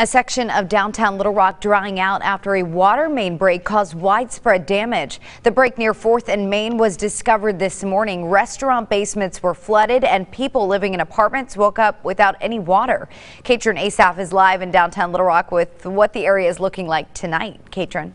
A section of downtown Little Rock drying out after a water main break caused widespread damage. The break near 4th and Main was discovered this morning. Restaurant basements were flooded and people living in apartments woke up without any water. Katrin Asaf is live in downtown Little Rock with what the area is looking like tonight. Katrin.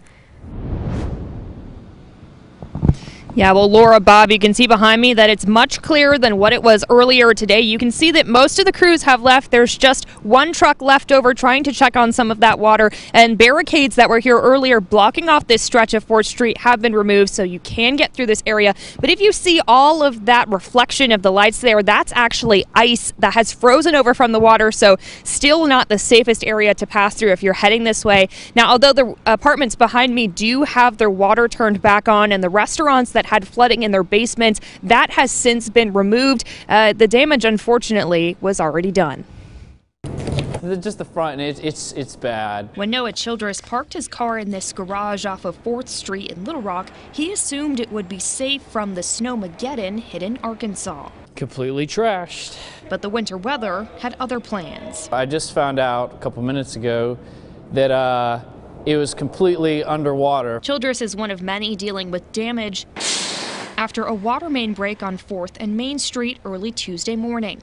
Yeah, well, Laura, Bob, you can see behind me that it's much clearer than what it was earlier today. You can see that most of the crews have left. There's just one truck left over trying to check on some of that water, and barricades that were here earlier blocking off this stretch of 4th Street have been removed, so you can get through this area. But if you see all of that reflection of the lights there, that's actually ice that has frozen over from the water, so still not the safest area to pass through if you're heading this way. Now, although the apartments behind me do have their water turned back on, and the restaurants that that had flooding in their basements. That has since been removed. Uh, the damage, unfortunately, was already done. Just the front, it's, it's, it's bad. When Noah Childress parked his car in this garage off of 4th Street in Little Rock, he assumed it would be safe from the snowmageddon hit in Arkansas. Completely trashed. But the winter weather had other plans. I just found out a couple minutes ago that uh, it was completely underwater. Childress is one of many dealing with damage after a water main break on 4th and Main Street early Tuesday morning.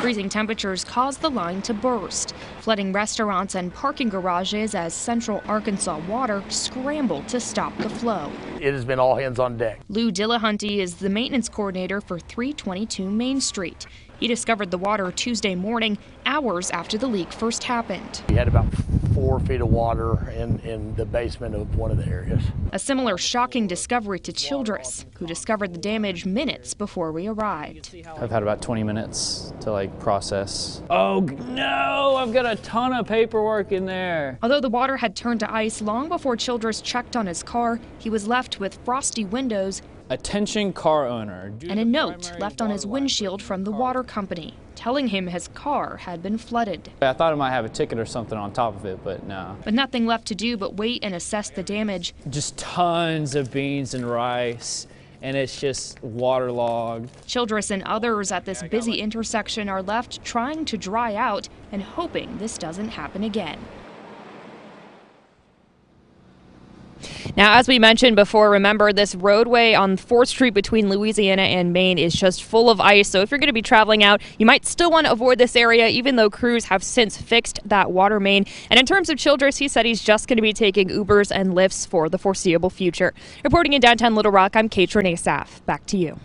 Freezing temperatures caused the line to burst, flooding restaurants and parking garages as Central Arkansas Water scrambled to stop the flow. It has been all hands on deck. Lou Dillahunty is the maintenance coordinator for 322 Main Street. He discovered the water Tuesday morning, hours after the leak first happened. We had about four feet of water in, in the basement of one of the areas. A similar shocking discovery to Childress, who discovered the damage minutes before we arrived. I've had about 20 minutes to like process. Oh no, I've got a ton of paperwork in there. Although the water had turned to ice long before Childress checked on his car, he was left with frosty windows Attention car owner. And a note left on his windshield from the water company telling him his car had been flooded. I thought I might have a ticket or something on top of it, but no. But nothing left to do but wait and assess the damage. Just tons of beans and rice and it's just waterlogged. Childress and others at this busy intersection are left trying to dry out and hoping this doesn't happen again. Now, as we mentioned before, remember this roadway on 4th Street between Louisiana and Main is just full of ice. So if you're going to be traveling out, you might still want to avoid this area, even though crews have since fixed that water main. And in terms of Childress, he said he's just going to be taking Ubers and Lyfts for the foreseeable future. Reporting in downtown Little Rock, I'm Katrin Asaf. Back to you.